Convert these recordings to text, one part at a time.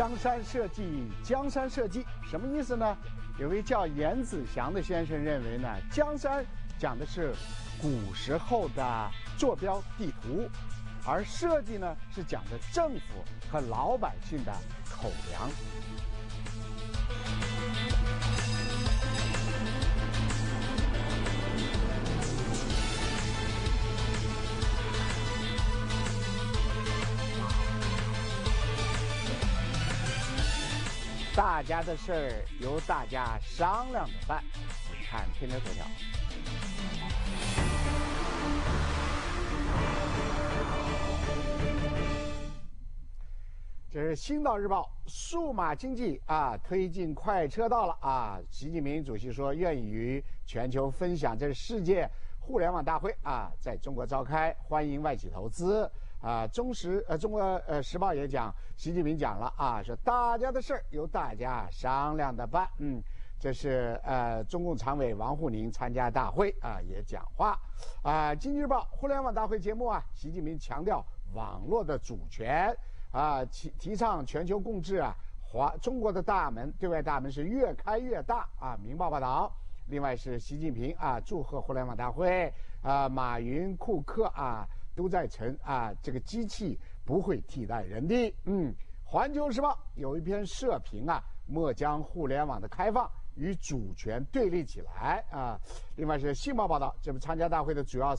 江山社稷，江山社稷什么意思呢？有位叫严子祥的先生认为呢，江山讲的是古时候的坐标地图，而社稷呢是讲的政府和老百姓的口粮。大家的事儿由大家商量着办。你看天天头条。这是《星岛日报》数码经济啊，推进快车道了啊！习近平主席说愿意与全球分享，这是世界互联网大会啊，在中国召开，欢迎外企投资啊。中时呃，中国呃时报也讲，习近平讲了啊，说大家的事儿由大家商量的办。嗯，这是呃，中共常委王沪宁参加大会啊，也讲话啊。《经济日报》互联网大会节目啊，习近平强调网络的主权。啊，提提倡全球共治啊，华中国的大门对外大门是越开越大啊。明报报道，另外是习近平啊祝贺互联网大会啊，马云、库克啊都在称啊，这个机器不会替代人的。嗯，环球时报有一篇社评啊，莫将互联网的开放与主权对立起来啊。另外是信报报道，这不参加大会的主要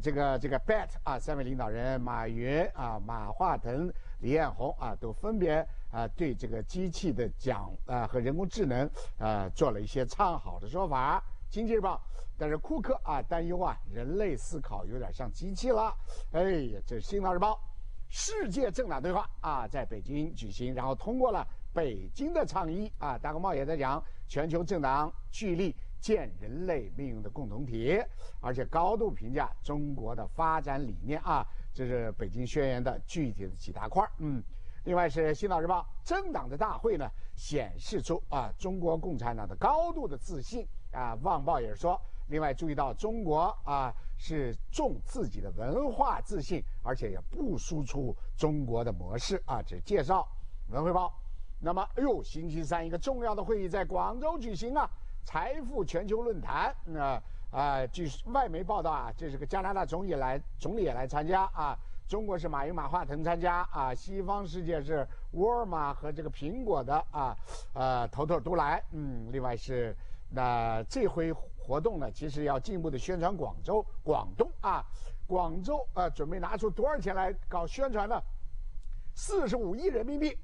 这个这个 BAT 啊三位领导人马云啊、马化腾。李彦宏啊，都分别啊对这个机器的讲啊和人工智能啊做了一些唱好的说法。经济日报，但是库克啊担忧啊，人类思考有点像机器了。哎呀，这是新岛日报，世界政党对话啊在北京举行，然后通过了北京的倡议啊。大公报也在讲，全球政党聚力建人类命运的共同体，而且高度评价中国的发展理念啊。这是北京宣言的具体的几大块嗯，另外是《新岛日报》政党的大会呢，显示出啊中国共产党的高度的自信啊。《旺报》也是说，另外注意到中国啊是重自己的文化自信，而且也不输出中国的模式啊。这是介绍《文汇报》。那么，哎呦，星期三一个重要的会议在广州举行啊，财富全球论坛那。啊，据外媒报道啊，这是个加拿大总理来，总理也来参加啊。中国是马云、马化腾参加啊。西方世界是沃尔玛和这个苹果的啊，呃，头头都来。嗯，另外是那这回活动呢，其实要进一步的宣传广州、广东啊。广州啊，准备拿出多少钱来搞宣传呢？四十五亿人民币，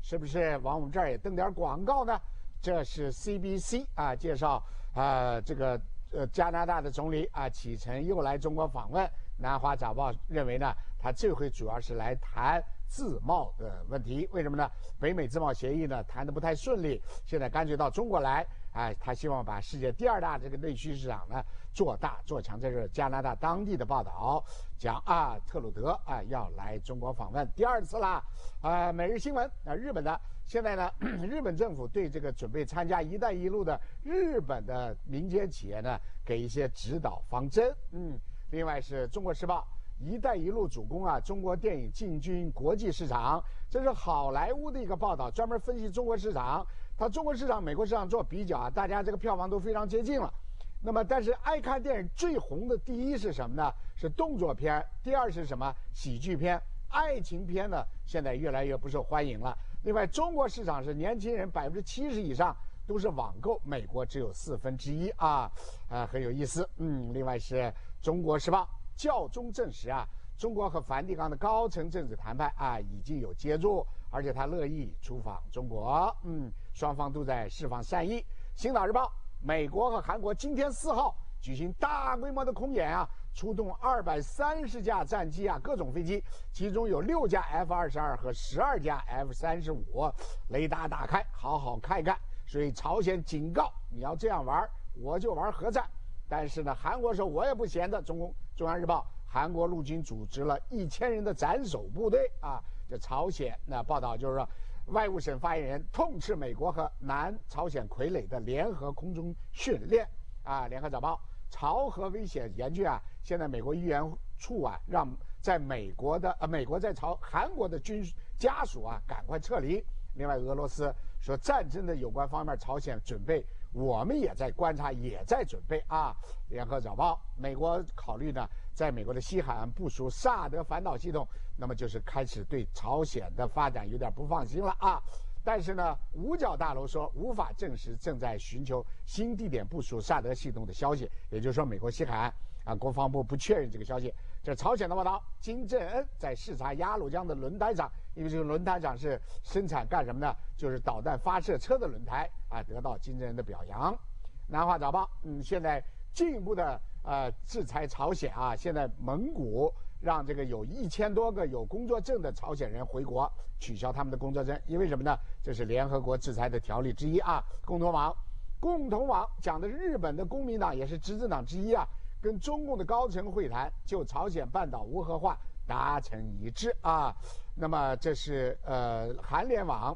是不是往我们这儿也登点广告呢？这是 CBC 啊，介绍啊，这个。呃，加拿大的总理啊，启程又来中国访问。南华早报认为呢，他这回主要是来谈自贸的问题。为什么呢？北美自贸协议呢谈的不太顺利，现在干脆到中国来。哎，他希望把世界第二大这个内需市场呢做大做强。这是加拿大当地的报道讲啊，特鲁德啊要来中国访问第二次啦。啊，每日新闻啊，日本的。现在呢，日本政府对这个准备参加“一带一路”的日本的民间企业呢，给一些指导方针。嗯，另外是中国时报，“一带一路”主攻啊，中国电影进军国际市场，这是好莱坞的一个报道，专门分析中国市场。它中国市场、美国市场做比较啊，大家这个票房都非常接近了。那么，但是爱看电影最红的第一是什么呢？是动作片，第二是什么？喜剧片、爱情片呢？现在越来越不受欢迎了。另外，中国市场是年轻人百分之七十以上都是网购，美国只有四分之一啊，啊很有意思。嗯，另外是中国时报教宗证实啊，中国和梵蒂冈的高层政治谈判啊已经有接触，而且他乐意出访中国。嗯，双方都在释放善意。星岛日报，美国和韩国今天四号举行大规模的空演啊。出动二百三十架战机啊，各种飞机，其中有六架 F 二十二和十二架 F 三十五，雷达打开，好好看一看。所以朝鲜警告，你要这样玩，我就玩核战。但是呢，韩国说我也不闲着。中共中央日报，韩国陆军组织了一千人的斩首部队啊。这朝鲜那报道就是说，外务省发言人痛斥美国和南朝鲜傀儡的联合空中训练啊。联合早报。朝核危险严峻啊！现在美国议员处啊，让在美国的呃，美国在朝韩国的军家属啊，赶快撤离。另外，俄罗斯说战争的有关方面，朝鲜准备，我们也在观察，也在准备啊。联合早报，美国考虑呢，在美国的西海岸部署萨德反导系统，那么就是开始对朝鲜的发展有点不放心了啊。但是呢，五角大楼说无法证实正在寻求新地点部署萨德系统的消息，也就是说，美国西海岸啊，国防部不确认这个消息。这朝鲜的报道，金正恩在视察鸭绿江的轮胎厂，因为这个轮胎厂是生产干什么呢？就是导弹发射车的轮胎啊，得到金正恩的表扬。南华早报，嗯，现在进一步的呃制裁朝鲜啊，现在蒙古。让这个有一千多个有工作证的朝鲜人回国，取消他们的工作证，因为什么呢？这是联合国制裁的条例之一啊。共同网，共同网讲的是日本的公民党也是执政党之一啊，跟中共的高层会谈，就朝鲜半岛无核化达成一致啊。那么这是呃韩联网，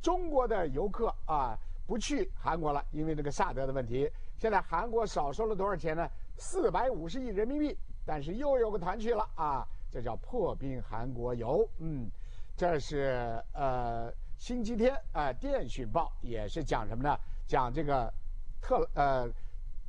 中国的游客啊不去韩国了，因为这个萨德的问题。现在韩国少收了多少钱呢？四百五十亿人民币。但是又有个团去了啊，这叫破冰韩国游。嗯，这是呃星期天啊电讯报也是讲什么呢？讲这个特呃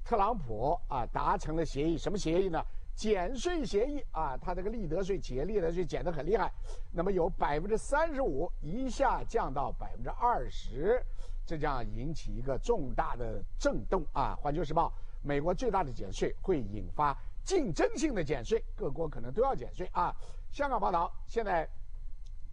特朗普啊达成了协议，什么协议呢？减税协议啊，他这个利得税企业利得税减得很厉害，那么有百分之三十五一下降到百分之二十，这将引起一个重大的震动啊。环球时报，美国最大的减税会引发。竞争性的减税，各国可能都要减税啊。香港报道，现在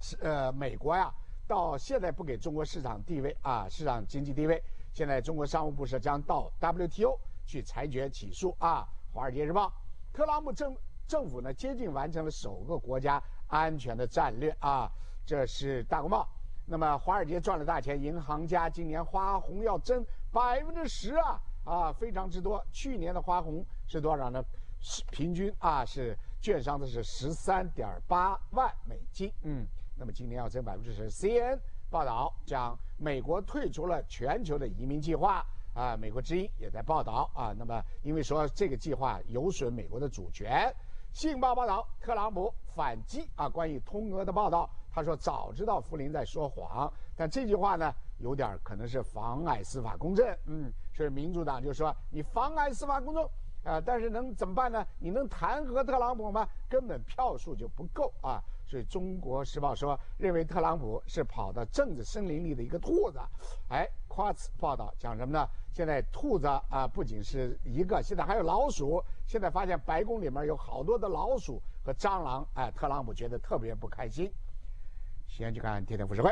是呃美国呀，到现在不给中国市场地位啊，市场经济地位。现在中国商务部是将到 WTO 去裁决起诉啊。华尔街日报，特朗普政政府呢接近完成了首个国家安全的战略啊。这是大公报。那么华尔街赚了大钱，银行家今年花红要增百分之十啊啊，非常之多。去年的花红是多少呢？是平均啊，是券商的是十三点八万美金，嗯，那么今年要增百分之十。C N 报道讲美国退出了全球的移民计划啊，美国之音也在报道啊，那么因为说这个计划有损美国的主权。信报报道特朗普反击啊，关于通俄的报道，他说早知道福林在说谎，但这句话呢有点可能是妨碍司法公正，嗯，所以民主党就说你妨碍司法公正。啊，但是能怎么办呢？你能弹劾特朗普吗？根本票数就不够啊！所以《中国时报》说，认为特朗普是跑到政治森林里的一个兔子。哎，《夸此》报道讲什么呢？现在兔子啊，不仅是一个，现在还有老鼠。现在发现白宫里面有好多的老鼠和蟑螂。哎，特朗普觉得特别不开心。先去看《天天富士会》。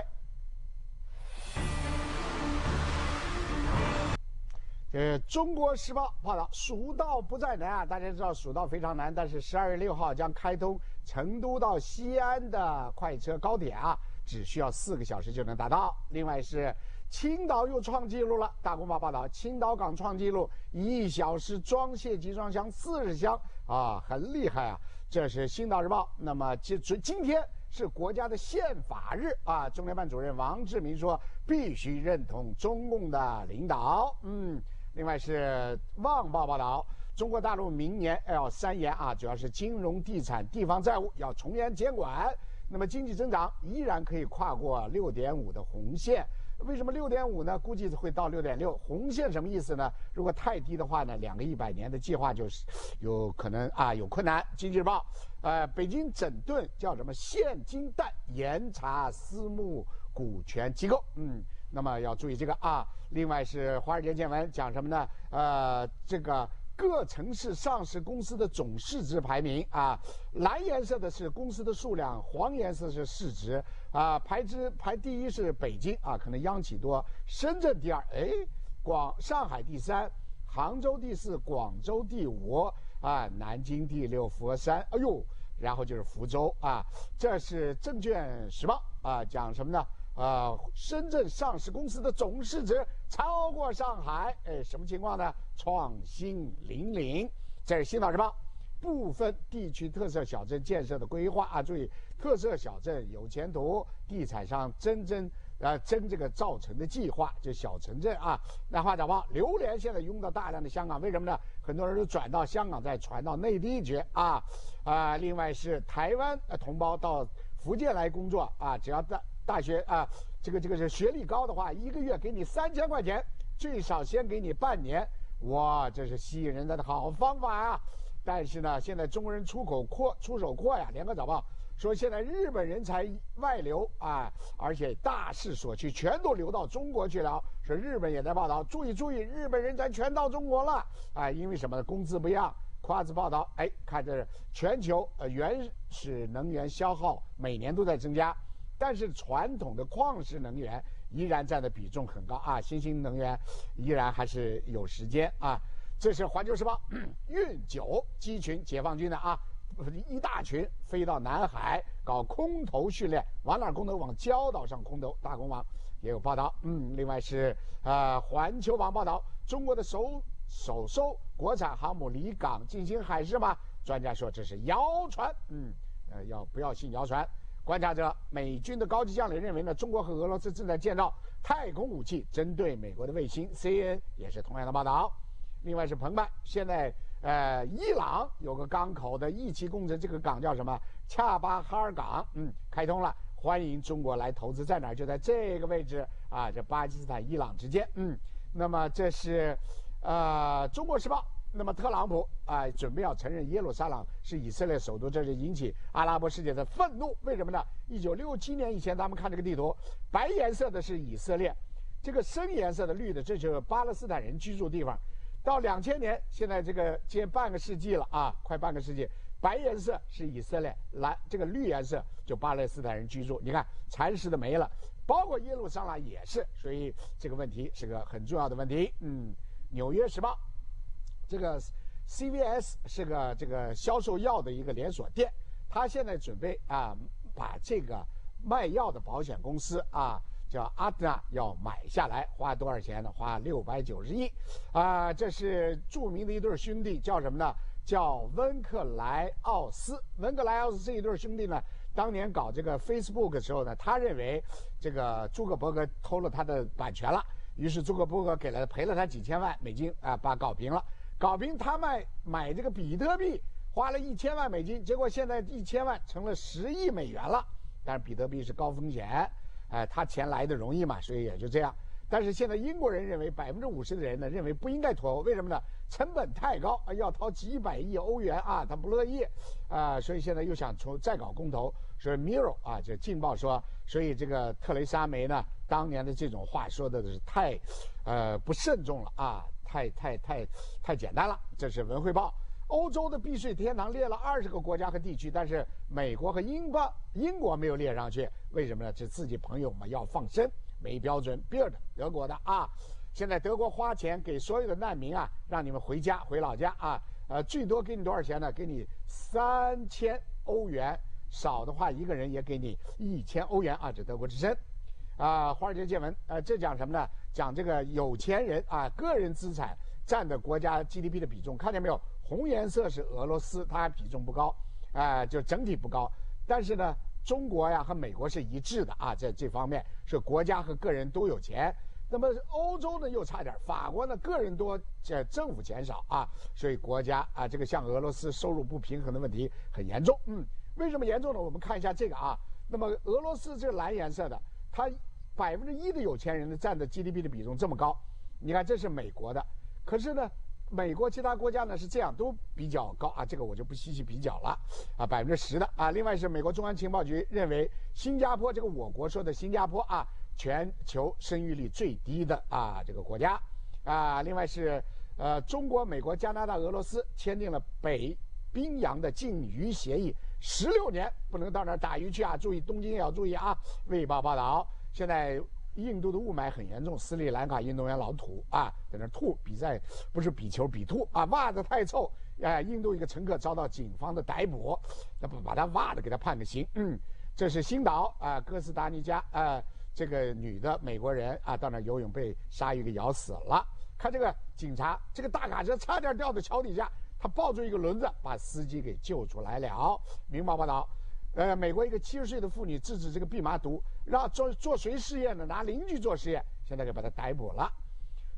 呃，《中国时报》报道，蜀道不再难啊！大家知道蜀道非常难，但是十二月六号将开通成都到西安的快车高铁啊，只需要四个小时就能达到。另外是青岛又创纪录了，《大公报》报道，青岛港创纪录，一小时装卸集装箱四十箱啊，很厉害啊！这是《新岛日报》。那么今今天是国家的宪法日啊，中联办主任王志民说，必须认同中共的领导。嗯。另外是《旺报》报道，中国大陆明年要三严啊，主要是金融、地产、地方债务要从严监管。那么经济增长依然可以跨过六点五的红线。为什么六点五呢？估计会到六点六。红线什么意思呢？如果太低的话呢，两个一百年的计划就是有可能啊有困难。《经济日报》呃，北京整顿叫什么现金贷，严查私募股权机构。嗯。那么要注意这个啊，另外是华尔街见闻讲什么呢？呃，这个各城市上市公司的总市值排名啊，蓝颜色的是公司的数量，黄颜色是市值啊。排之排第一是北京啊，可能央企多，深圳第二，哎，广上海第三，杭州第四，广州第五啊，南京第六，佛山，哎呦，然后就是福州啊。这是证券时报啊，讲什么呢？啊，深圳上市公司的总市值超过上海，哎，什么情况呢？创新零零。这是《新岛日报》部分地区特色小镇建设的规划啊，注意特色小镇有前途，地产商真真啊真这个造城的计划，就小城镇啊。那话早报，榴莲现在用到大量的香港，为什么呢？很多人都转到香港，再传到内地去啊啊。另外是台湾的同胞到福建来工作啊，只要在。大学啊，这个这个是学历高的话，一个月给你三千块钱，最少先给你半年，哇，这是吸引人的好方法啊！但是呢，现在中国人出口阔，出手阔呀。联合早报说，现在日本人才外流啊，而且大势所趋，全都流到中国去了。说日本也在报道，注意注意，日本人才全到中国了啊！因为什么呢？工资不一样。夸子报道，哎，看这全球呃原始能源消耗每年都在增加，但是传统的矿石能源依然占的比重很高啊，新兴能源依然还是有时间啊。这是《环球时报》运九机群解放军的啊，一大群飞到南海搞空投训练，往哪空投？往礁岛上空投。大公网也有报道，嗯，另外是呃《环球网》报道，中国的首。首艘国产航母离港进行海试吗？专家说这是谣传。嗯，呃，要不要信谣传？观察者，美军的高级将领认为呢，中国和俄罗斯正在建造太空武器，针对美国的卫星。CN 也是同样的报道。另外是澎湃，现在呃，伊朗有个港口的一期工程，这个港叫什么？恰巴哈尔港，嗯，开通了，欢迎中国来投资，在哪儿？就在这个位置啊，这巴基斯坦、伊朗之间。嗯，那么这是。呃，《中国时报》那么特朗普啊，准备要承认耶路撒冷是以色列首都，这就引起阿拉伯世界的愤怒。为什么呢？一九六七年以前，咱们看这个地图，白颜色的是以色列，这个深颜色的绿的，这就是巴勒斯坦人居住地方。到两千年，现在这个接半个世纪了啊，快半个世纪，白颜色是以色列，蓝这个绿颜色就巴勒斯坦人居住。你看，蚕食的没了，包括耶路撒冷也是，所以这个问题是个很重要的问题。嗯。《纽约时报》这个 CVS 是个这个销售药的一个连锁店，他现在准备啊把这个卖药的保险公司啊叫阿德纳要买下来，花多少钱呢？花六百九十亿啊！这是著名的一对兄弟，叫什么呢？叫温克莱奥斯。温克莱奥斯这一对兄弟呢，当年搞这个 Facebook 的时候呢，他认为这个朱克伯格偷了他的版权了。于是，朱克伯格给了赔了他几千万美金啊，把搞平了。搞平他卖买这个比特币花了一千万美金，结果现在一千万成了十亿美元了。但是比特币是高风险，哎，他钱来的容易嘛，所以也就这样。但是现在英国人认为百分之五十的人呢认为不应该脱欧，为什么呢？成本太高啊，要掏几百亿欧元啊，他不乐意啊，所以现在又想从再搞公投。所以 Mirror 啊，这劲爆说，所以这个特蕾莎梅呢。当年的这种话说的是太，呃，不慎重了啊，太太太太简单了。这是文汇报，欧洲的避税天堂列了二十个国家和地区，但是美国和英国英国没有列上去，为什么呢？这自己朋友嘛要放生，没标准。b i r d 德国的啊，现在德国花钱给所有的难民啊，让你们回家回老家啊，呃，最多给你多少钱呢？给你三千欧元，少的话一个人也给你一千欧元啊。这德国之声。啊，华尔街见闻，呃，这讲什么呢？讲这个有钱人啊，个人资产占的国家 GDP 的比重，看见没有？红颜色是俄罗斯，它比重不高，啊，就整体不高。但是呢，中国呀和美国是一致的啊，在这方面是国家和个人都有钱。那么欧洲呢又差点，法国呢个人多，这政府减少啊，所以国家啊这个像俄罗斯收入不平衡的问题很严重。嗯，为什么严重呢？我们看一下这个啊，那么俄罗斯这蓝颜色的，它。百分之一的有钱人呢占的 GDP 的比重这么高，你看这是美国的，可是呢，美国其他国家呢是这样都比较高啊，这个我就不细细比较了啊，百分之十的啊，另外是美国中央情报局认为新加坡这个我国说的新加坡啊，全球生育率最低的啊这个国家。啊，另外是呃中国、美国、加拿大、俄罗斯签订了北冰洋的禁渔协议，十六年不能到那儿打鱼去啊，注意东京也要注意啊，卫报报道。现在印度的雾霾很严重，斯里兰卡运动员老吐啊，在那吐比赛，不是比球比吐啊，袜子太臭，哎，印度一个乘客遭到警方的逮捕，那不把他袜子给他判个刑，嗯，这是新岛啊，哥斯达黎加啊，这个女的美国人啊，到那游泳被鲨鱼给咬死了，看这个警察，这个大卡车差点掉到桥底下，他抱住一个轮子把司机给救出来了，明报报道。呃，美国一个七十岁的妇女制止这个蓖麻毒，让做做谁试验呢？拿邻居做实验，现在给把他逮捕了。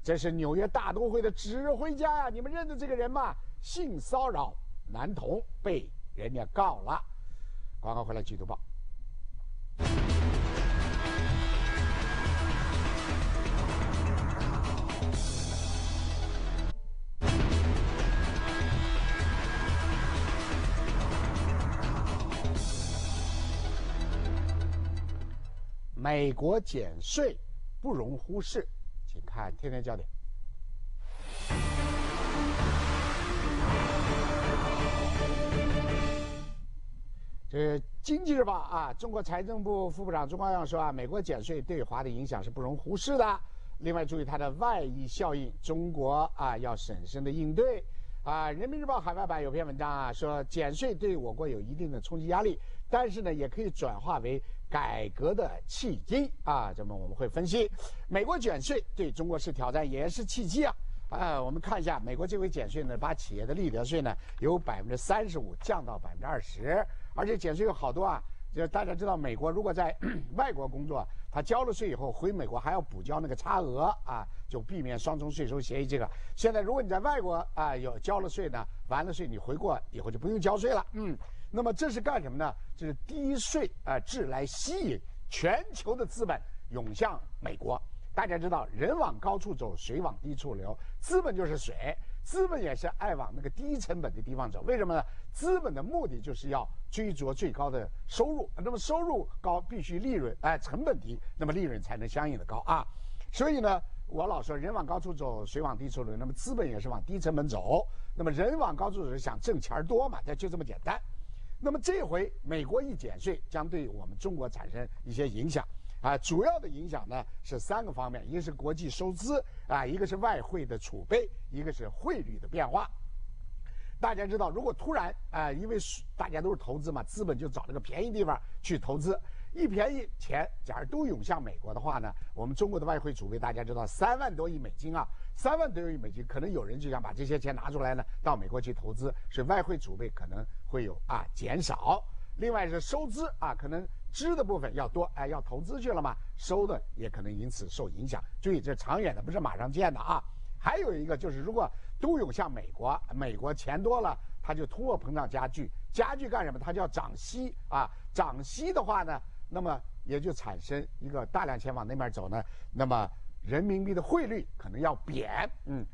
这是纽约大都会的指挥家呀，你们认得这个人吗？性骚扰男童被人家告了。广告回来继续报。美国减税不容忽视，请看天天焦点。这《经济日报》啊，中国财政部副部长钟光耀说啊，美国减税对华的影响是不容忽视的。另外，注意它的外溢效应，中国啊要审慎的应对。啊，《人民日报》海外版有篇文章啊，说减税对我国有一定的冲击压力，但是呢，也可以转化为改革的契机啊。这么我们会分析，美国减税对中国是挑战，也是契机啊。啊，我们看一下，美国这回减税呢，把企业的利得税呢由百分之三十五降到百分之二十。而且减税有好多啊，就大家知道，美国如果在 外国工作，他交了税以后回美国还要补交那个差额啊，就避免双重税收协议。这个现在如果你在外国啊有交了税呢，完了税你回国以后就不用交税了。嗯，那么这是干什么呢？这是低税啊制来吸引全球的资本涌向美国。大家知道，人往高处走，水往低处流，资本就是水。资本也是爱往那个低成本的地方走，为什么呢？资本的目的就是要追逐最高的收入，那么收入高必须利润，哎，成本低，那么利润才能相应的高啊。所以呢，我老说人往高处走，水往低处流，那么资本也是往低成本走。那么人往高处走想挣钱多嘛，这就这么简单。那么这回美国一减税，将对我们中国产生一些影响。啊，主要的影响呢是三个方面，一个是国际收支啊，一个是外汇的储备，一个是汇率的变化。大家知道，如果突然啊，因为大家都是投资嘛，资本就找了个便宜地方去投资，一便宜钱，假如都涌向美国的话呢，我们中国的外汇储备大家知道三万多亿美金啊，三万多亿美金，可能有人就想把这些钱拿出来呢，到美国去投资，所以外汇储备可能会有啊减少。另外是收支啊，可能。支的部分要多，哎，要投资去了嘛，收的也可能因此受影响。注意，这长远的，不是马上见的啊。还有一个就是，如果都涌向美国，美国钱多了，它就通货膨胀加剧，加剧干什么？它就要涨息啊。涨息的话呢，那么也就产生一个大量钱往那边走呢，那么人民币的汇率可能要贬，嗯，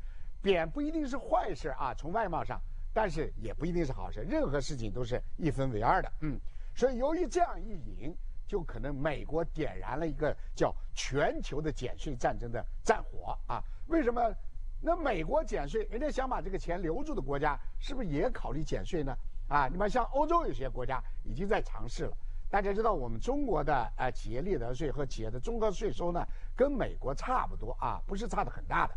贬不一定是坏事啊，从外贸上，但是也不一定是好事。任何事情都是一分为二的，嗯。所以，由于这样一引，就可能美国点燃了一个叫全球的减税战争的战火啊！为什么？那美国减税，人家想把这个钱留住的国家，是不是也考虑减税呢？啊，你们像欧洲有些国家已经在尝试了。大家知道，我们中国的呃企业利得税和企业的综合税收呢，跟美国差不多啊，不是差的很大的。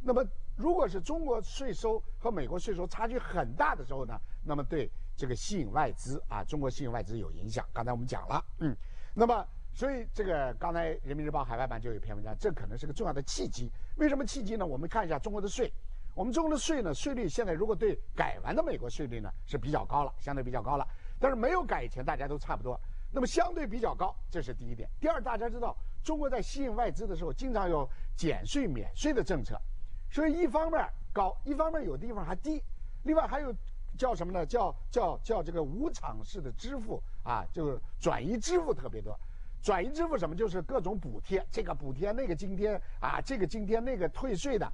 那么，如果是中国税收和美国税收差距很大的时候呢，那么对。这个吸引外资啊，中国吸引外资有影响。刚才我们讲了，嗯，那么所以这个刚才人民日报海外版就有一篇文章，这可能是个重要的契机。为什么契机呢？我们看一下中国的税，我们中国的税呢，税率现在如果对改完的美国税率呢是比较高了，相对比较高了。但是没有改以前大家都差不多，那么相对比较高，这是第一点。第二，大家知道中国在吸引外资的时候，经常有减税免税的政策，所以一方面高，一方面有地方还低，另外还有。叫什么呢？叫叫叫这个无偿式的支付啊，就是转移支付特别多。转移支付什么？就是各种补贴，这个补贴那个津贴啊，这个津贴那个退税的，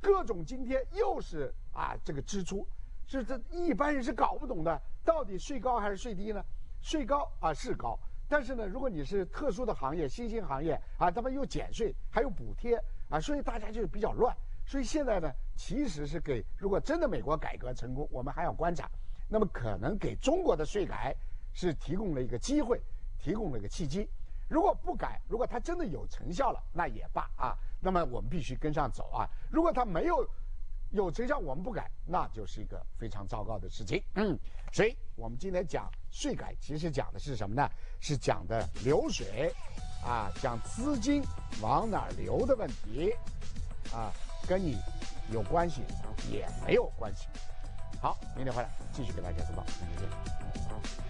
各种津贴又是啊这个支出，是这一般人是搞不懂的，到底税高还是税低呢？税高啊是高，但是呢，如果你是特殊的行业、新兴行业啊，他们又减税还有补贴啊，所以大家就比较乱。所以现在呢，其实是给如果真的美国改革成功，我们还要观察，那么可能给中国的税改是提供了一个机会，提供了一个契机。如果不改，如果它真的有成效了，那也罢啊。那么我们必须跟上走啊。如果它没有有成效，我们不改，那就是一个非常糟糕的事情。嗯，所以我们今天讲税改，其实讲的是什么呢？是讲的流水啊，讲资金往哪儿流的问题啊。跟你有关系也没有关系。好，明天回来继续给大家播报，明天见。